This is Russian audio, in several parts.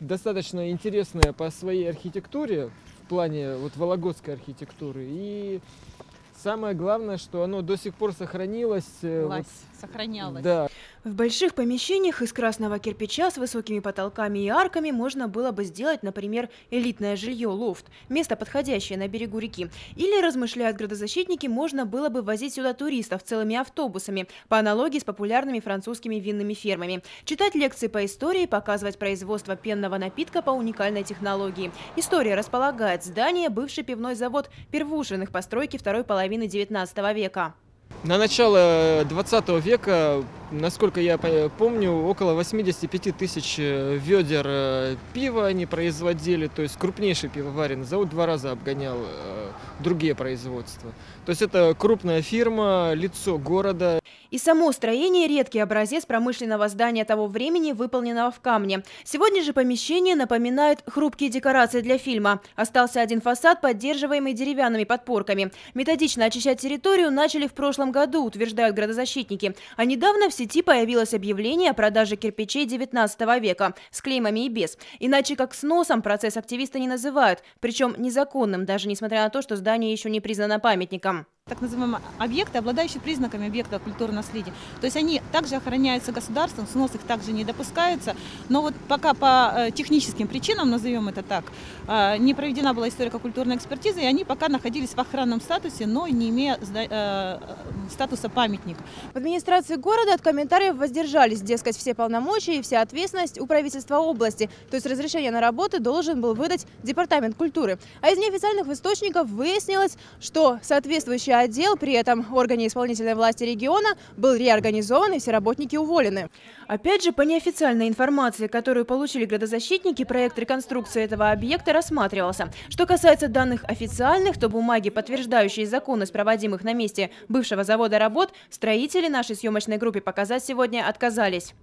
достаточно интересное по своей архитектуре, в плане вот вологодской архитектуры. И самое главное, что оно до сих пор сохранилось. э, вот, Власть сохранялась. да, В больших помещениях из красного кирпича с высокими потолками и арками можно было бы сделать, например, элитное жилье лофт, место подходящее на берегу реки. Или, размышляют градозащитники, можно было бы возить сюда туристов целыми автобусами, по аналогии с популярными французскими винными фермами. Читать лекции по истории, показывать производство пенного напитка по уникальной технологии. История располагает здание бывший пивной завод Первушиных постройки второй половины 19 века. На начало 20 века, насколько я по- помню, около 85 тысяч э, ведер э, пива они производили, то есть крупнейший пивоваренный завод два раза обгонял э, другие производства. То есть это крупная фирма, лицо города. И само строение – редкий образец промышленного здания того времени, выполненного в камне. Сегодня же помещение напоминает хрупкие декорации для фильма. Остался один фасад, поддерживаемый деревянными подпорками. Методично очищать территорию начали в прошлом году, утверждают градозащитники. А недавно в сети появилось объявление о продаже кирпичей 19 века с клеймами и без. Иначе как сносом процесс активисты не называют, причем незаконным, даже несмотря на то, что здание еще не признано памятником. Так называемые объекты, обладающие признаками объекта культурного наследия. То есть они также охраняются государством, снос их также не допускается. Но вот пока по э, техническим причинам, назовем это так, э, не проведена была историко-культурная экспертиза, и они пока находились в охранном статусе, но не имея э, статуса памятник. В администрации города от комментариев воздержались, дескать, все полномочия и вся ответственность у правительства области. То есть разрешение на работы должен был выдать Департамент культуры. А из неофициальных источников выяснилось, что соответствующий отдел при этом органе исполнительной власти региона был реорганизован и все работники уволены. Опять же, по неофициальной информации, которую получили градозащитники, проект реконструкции этого объекта рассматривался. Что касается данных официальных, то бумаги, подтверждающие законность проводимых на месте бывшего завода работ, строители нашей съемочной группе показать сегодня отказались.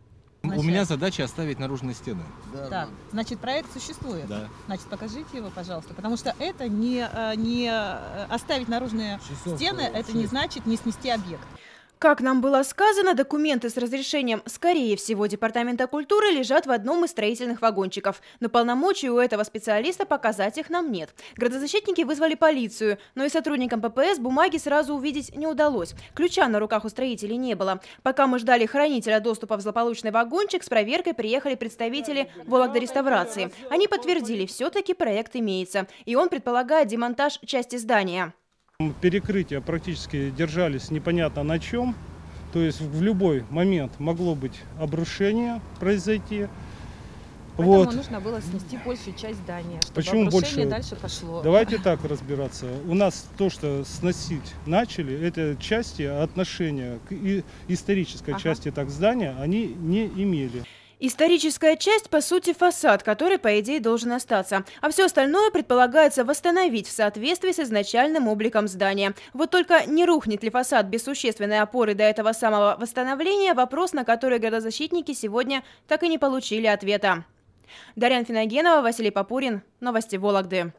У меня задача оставить наружные стены. Так, значит, проект существует. Да. Значит, покажите его, пожалуйста. Потому что это не, э, не э, оставить наружные стены, это не значит не снести объект. Как нам было сказано, документы с разрешением, скорее всего, Департамента культуры лежат в одном из строительных вагончиков. Но полномочий у этого специалиста показать их нам нет. Градозащитники вызвали полицию, но и сотрудникам ППС бумаги сразу увидеть не удалось. Ключа на руках у строителей не было. Пока мы ждали хранителя доступа в злополучный вагончик, с проверкой приехали представители Вологда реставрации. Они подтвердили, все-таки проект имеется, и он предполагает демонтаж части здания. Перекрытия практически держались непонятно на чем. То есть в любой момент могло быть обрушение произойти. Поэтому Вот. нужно было снести большую часть здания, чтобы Почему обрушение больше? дальше пошло. Давайте так разбираться. У нас то, что сносить начали, это части отношения к исторической Ага. части так здания, они не имели. Историческая часть, по сути, фасад, который, по идее, должен остаться. А все остальное предполагается восстановить в соответствии с изначальным обликом здания. Вот только не рухнет ли фасад без существенной опоры до этого самого восстановления – вопрос, на который градозащитники сегодня так и не получили ответа. Дарьяна Финогенова, Василий Попурин. Новости Вологды.